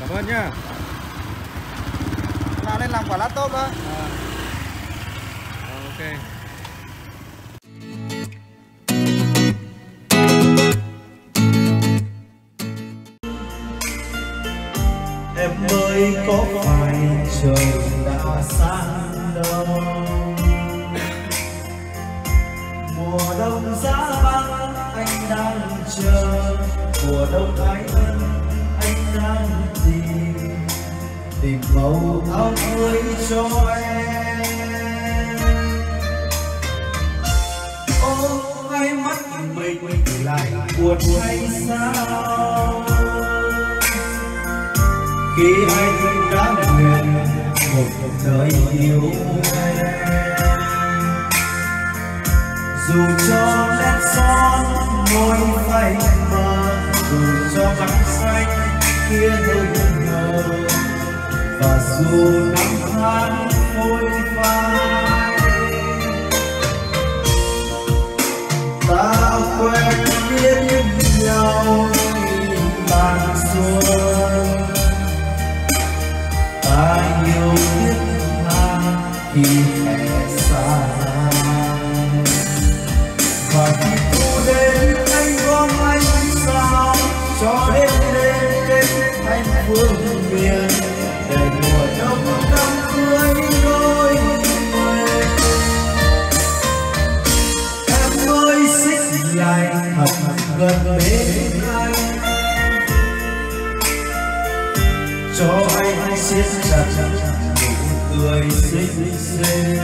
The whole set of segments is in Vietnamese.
cảm ơn nhá. Là lên làm quả laptop đó à. ok. Em ơi có phải trời đã sáng đâu? Mùa đông giá băng anh đang chờ. Mùa đông anh đang tìm màu áo cưới cho em. Ô, hai mắt mình lại buồn hay sao? Khi anh đã nguyện một đời yêu em. Dù cho nét son môi phai mờ, dù cho mắt xanh kia hơi và dù năm tháng phôi phai ta quen biết nhau bàn xuân. Ta yêu biết tha khi hẹn xa và khi thu đến anh gom anh sao, cho đêm đêm đến anh phương cho anh siết chặt, nụ cười xinh xinh.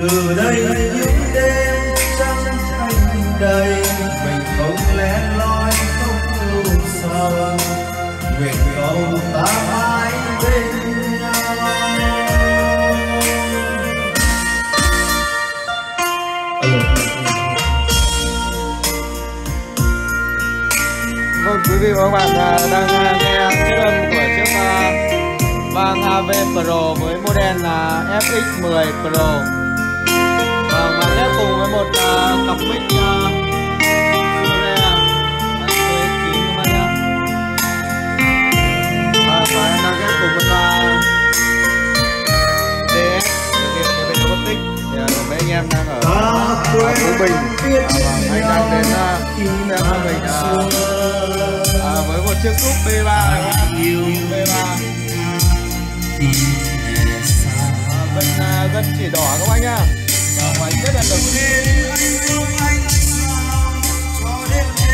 Từ đây những đêm trắng thanh đầy, mình không lẻ loi không lưu sầu nguyện cầu ta mãi Vâng, quý vị và các bạn à, đang nghe kết âm của chiếc à, vang AV Pro với model là FX10 Pro. Vâng, và ghép cùng với một à, cặp mic à, đang đến uh, xem cho mình à, với một chiếc cúp B3 này các B3 à, à, chỉ đỏ các anh nhá và ngoài rất là lực Em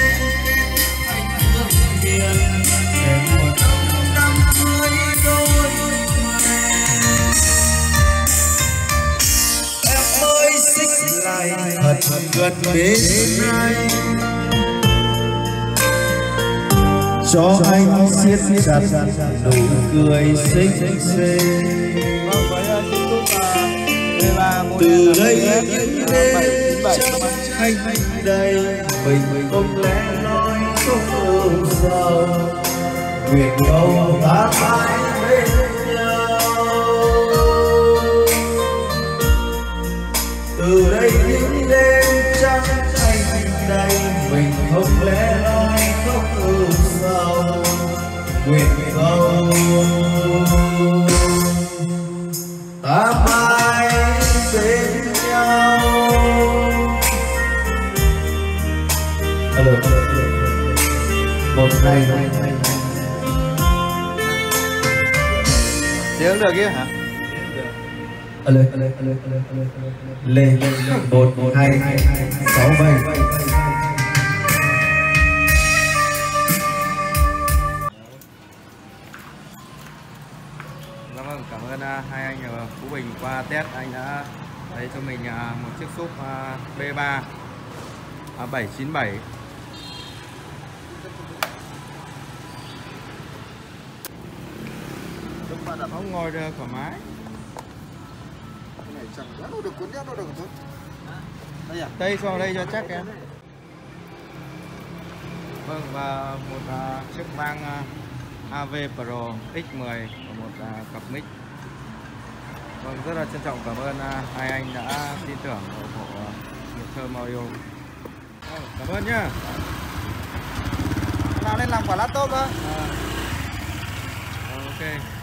thật gần bên anh cho anh siết chặt nụ cười xinh xinh. Với uh, chiếc cúp uh, B3 từ đây những đêm 797 anh đây mình không lẽ nói không âu sầu. Nguyện cầu ta mãi từ đây những đêm trắng anh đây mình không lẽ nói không âu sầu. Nguyện cầu. Ta mãi bên nhau. Alo một ngày. Tiếng được kia hả alo. Lê. Một hai sáu bảy. Dạ vâng, cảm ơn à, hai anh ở Phú Bình qua test. Anh đã lấy cho mình à, một chiếc xúc B3 à, 797 Không ngồi được thoải mái chẳng quá đâu được cuốn đét đâu được thôi đây à Đây vào đây cho chắc em. Vâng và một à, chiếc vang à, AV Pro X10 và một à, cặp mic. Vâng rất là trân trọng cảm ơn à, hai anh đã tin tưởng ủng hộ uh, nghiệp thơm audio. Vâng, Cảm ơn nhá. Nào nên làm quả laptop cơ ok